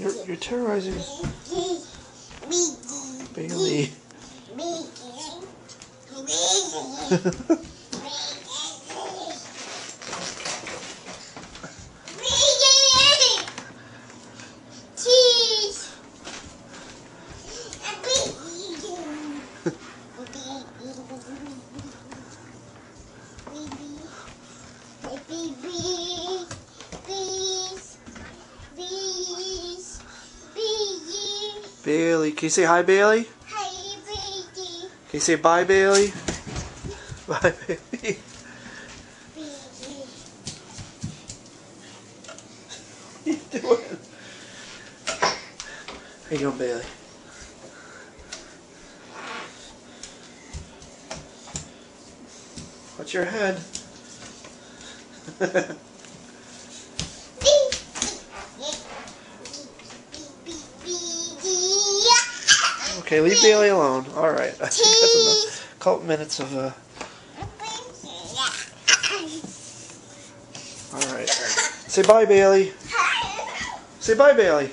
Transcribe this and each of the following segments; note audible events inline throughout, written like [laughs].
You're, you're terrorizing Bailey. Cheese. [laughs] [laughs] Bailey, can you say hi, Bailey? Hi, Bailey. Can you say bye, Bailey? Bye, Bailey. What are you doing? How you doing, Bailey? What's your head? [laughs] okay, leave Bailey alone. All right, I [laughs] think that's enough. Couple minutes of uh. All right. All right. Say bye, Bailey. Say bye, Bailey.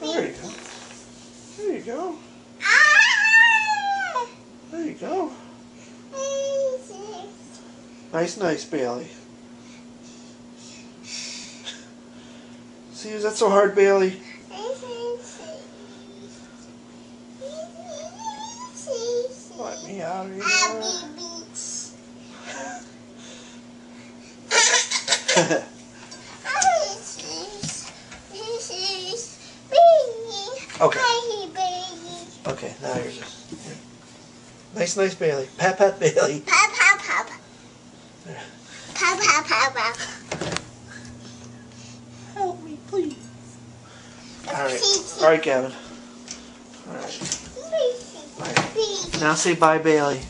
There you go. There you go. There you go. Nice, nice, Bailey. [laughs] See, is that so hard, Bailey? Let me out of here. Okay. okay, now you're just. here. Nice, nice, Bailey. Pat, pat, Bailey. [laughs] Pat, pat, pat. Pat, pat, pat. Help me, please. All right. All right, Gavin. Right. Now say bye, Bailey.